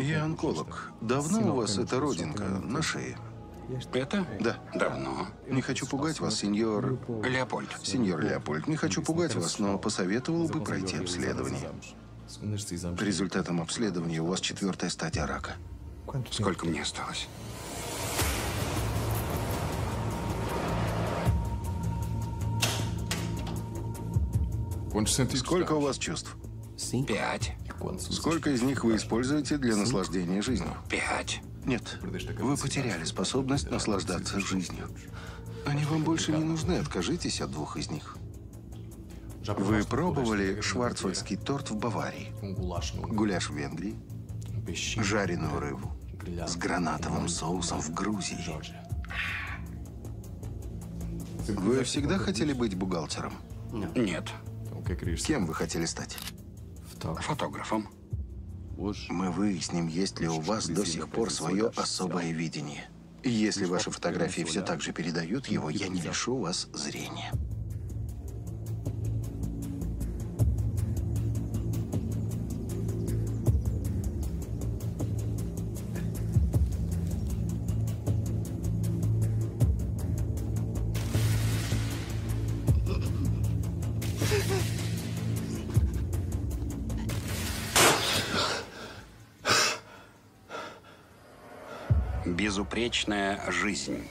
Я онколог. Давно у вас эта родинка на шее? Это? Да. Давно. Не хочу пугать вас, сеньор... Леопольд. Сеньор Леопольд, не хочу пугать вас, но посоветовал бы пройти обследование. По результатам обследования у вас четвертая стадия рака. Сколько мне осталось? Сколько у вас чувств? Пять. Сколько из них вы используете для наслаждения жизнью? Пять. Нет, вы потеряли способность наслаждаться жизнью. Они вам больше не нужны, откажитесь от двух из них. Вы пробовали шварцвальдский торт в Баварии, гуляш в Венгрии, жареную рыбу с гранатовым соусом в Грузии? Вы всегда хотели быть бухгалтером? Нет. Кем вы хотели стать? Фотографом. Мы выясним, есть ли у вас до сих пор свое особое видение. И если ваши фотографии все так же передают его, я не лишу вас зрения. Безупречная жизнь.